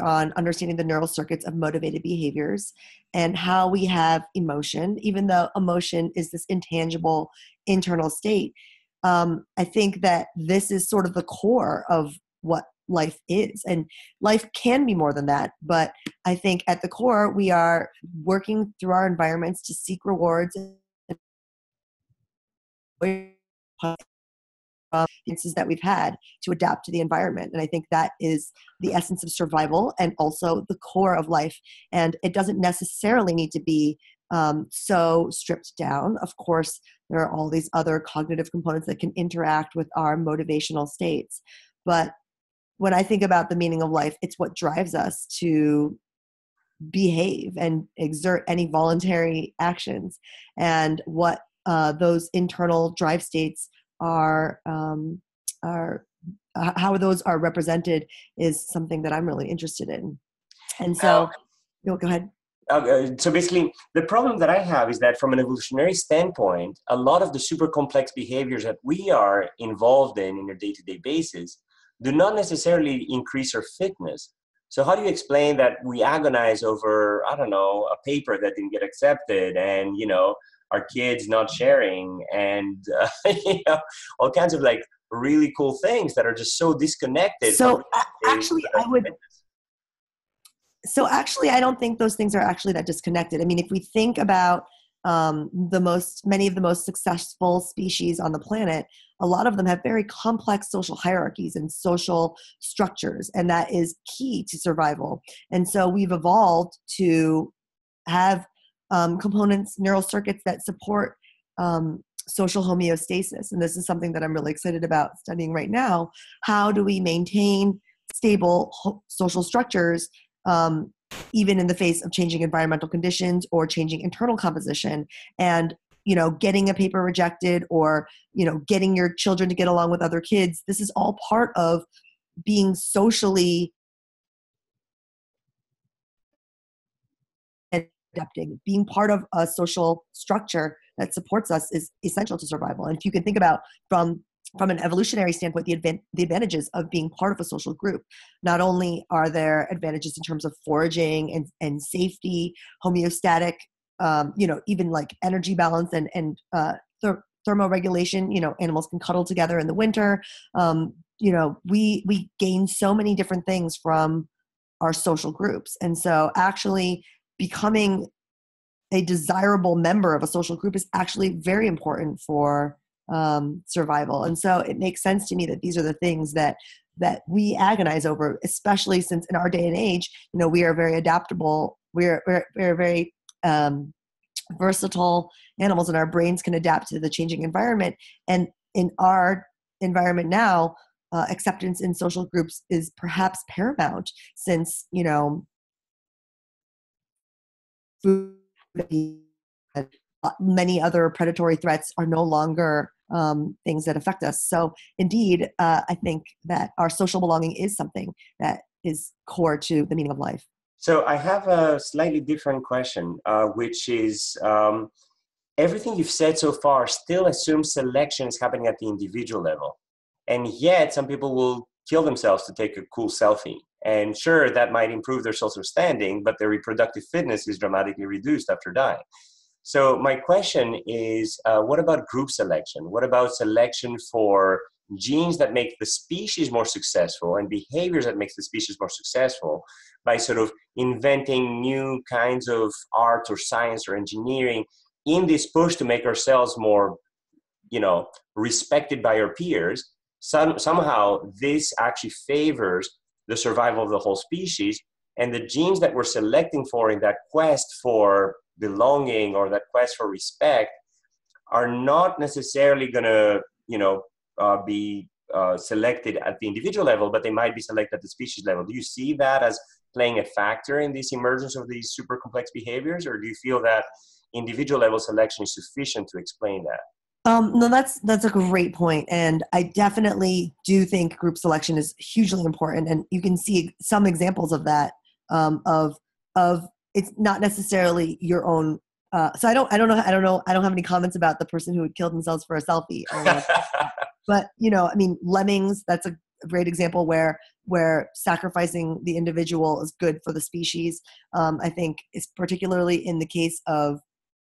on understanding the neural circuits of motivated behaviors and how we have emotion, even though emotion is this intangible internal state. Um, I think that this is sort of the core of what life is. And life can be more than that. But I think at the core, we are working through our environments to seek rewards experiences that we've had to adapt to the environment. And I think that is the essence of survival and also the core of life. And it doesn't necessarily need to be um, so stripped down. Of course, there are all these other cognitive components that can interact with our motivational states. But when I think about the meaning of life, it's what drives us to behave and exert any voluntary actions and what uh, those internal drive states are um, are how those are represented is something that I'm really interested in. And so, uh, go ahead. Uh, so basically, the problem that I have is that from an evolutionary standpoint, a lot of the super complex behaviors that we are involved in in a day-to-day basis do not necessarily increase our fitness. So how do you explain that we agonize over I don't know a paper that didn't get accepted and you know our kids not sharing and uh, you know all kinds of like really cool things that are just so disconnected so actually i would so actually i don't think those things are actually that disconnected. I mean if we think about um, the most many of the most successful species on the planet a lot of them have very complex social hierarchies and social structures and that is key to survival. And so we've evolved to have um, components, neural circuits that support um, social homeostasis. And this is something that I'm really excited about studying right now. How do we maintain stable ho- social structures um, even in the face of changing environmental conditions or changing internal composition? And you know getting a paper rejected or you know getting your children to get along with other kids this is all part of being socially adapting being part of a social structure that supports us is essential to survival. And if you can think about from from an evolutionary standpoint the, advan- the advantages of being part of a social group not only are there advantages in terms of foraging and, and safety homeostatic um, you know even like energy balance and and uh, th- thermoregulation you know animals can cuddle together in the winter. Um, you know we we gain so many different things from our social groups. And so actually becoming a desirable member of a social group is actually very important for um, survival. And so it makes sense to me that these are the things that that we agonize over, especially since in our day and age, you know, we are very adaptable. We're we're, we're very um, versatile animals, and our brains can adapt to the changing environment. And in our environment now, uh, acceptance in social groups is perhaps paramount, since you know food many other predatory threats are no longer um, things that affect us. So, indeed, uh, I think that our social belonging is something that is core to the meaning of life. So, I have a slightly different question, uh, which is um, everything you've said so far still assumes selection is happening at the individual level. And yet, some people will kill themselves to take a cool selfie. And sure, that might improve their social standing, but their reproductive fitness is dramatically reduced after dying. So, my question is uh, what about group selection? What about selection for genes that make the species more successful and behaviors that makes the species more successful by sort of inventing new kinds of art or science or engineering in this push to make ourselves more you know respected by our peers some, somehow this actually favors the survival of the whole species. And the genes that we're selecting for in that quest for belonging or that quest for respect are not necessarily going to, you know, uh, be uh, selected at the individual level, but they might be selected at the species level. Do you see that as playing a factor in this emergence of these super complex behaviors, or do you feel that individual level selection is sufficient to explain that? Um, no, that's that's a great point, and I definitely do think group selection is hugely important, and you can see some examples of that. Um, of of it's not necessarily your own. Uh, so I don't I don't know I don't know I don't have any comments about the person who had killed themselves for a selfie. but you know, I mean, lemmings. That's a a great example where where sacrificing the individual is good for the species. Um, I think it's particularly in the case of,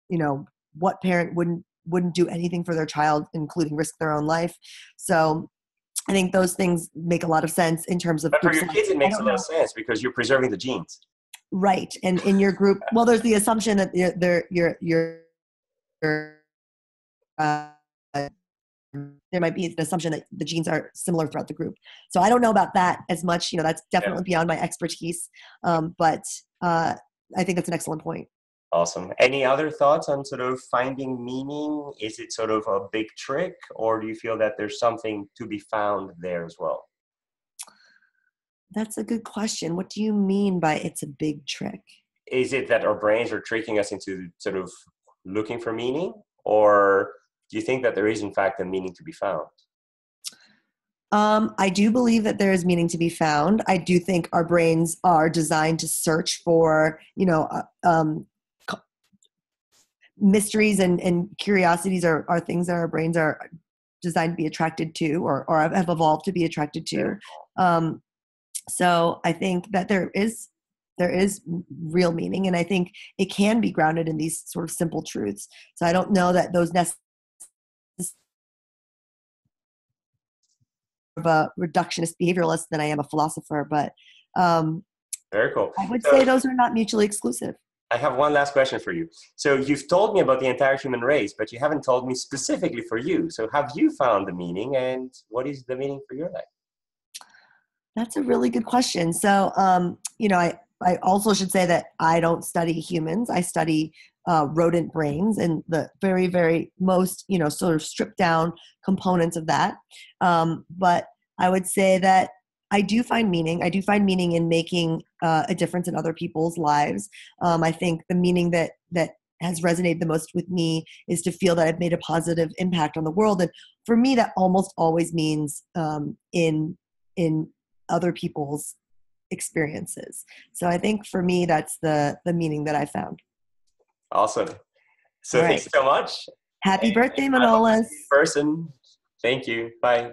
you know, what parent wouldn't wouldn't do anything for their child, including risk their own life. So I think those things make a lot of sense in terms of. But for your kids, it makes a lot of sense because you're preserving the genes. Right, and in your group, well, there's the assumption that you're, they're, you're, you're, uh, there might be an assumption that the genes are similar throughout the group. So I don't know about that as much. You know, that's definitely yeah. beyond my expertise. Um, but uh, I think that's an excellent point. Awesome. Any other thoughts on sort of finding meaning? Is it sort of a big trick, or do you feel that there's something to be found there as well? That's a good question. What do you mean by it's a big trick? Is it that our brains are tricking us into sort of looking for meaning, or do you think that there is, in fact, a meaning to be found? Um, I do believe that there is meaning to be found. I do think our brains are designed to search for, you know, uh, um, mysteries and, and curiosities are, are things that our brains are designed to be attracted to or, or have evolved to be attracted to. Um, so I think that there is there is real meaning and I think it can be grounded in these sort of simple truths. So I don't know that those necessarily of a reductionist behavioralist than I am a philosopher, but um, very cool. I would so, say those are not mutually exclusive. I have one last question for you. So you've told me about the entire human race, but you haven't told me specifically for you. So have you found the meaning, and what is the meaning for your life? That's a really good question. So, um, you know, I, I also should say that I don't study humans. I study uh, rodent brains and the very, very most, you know, sort of stripped down components of that. Um, but I would say that I do find meaning. I do find meaning in making uh, a difference in other people's lives. Um, I think the meaning that that has resonated the most with me is to feel that I've made a positive impact on the world, and for me, that almost always means um, in in other people's experiences. So I think for me, that's the the meaning that I found. Awesome. So thanks so much. Happy birthday, Manolis. Person. Thank you. Bye.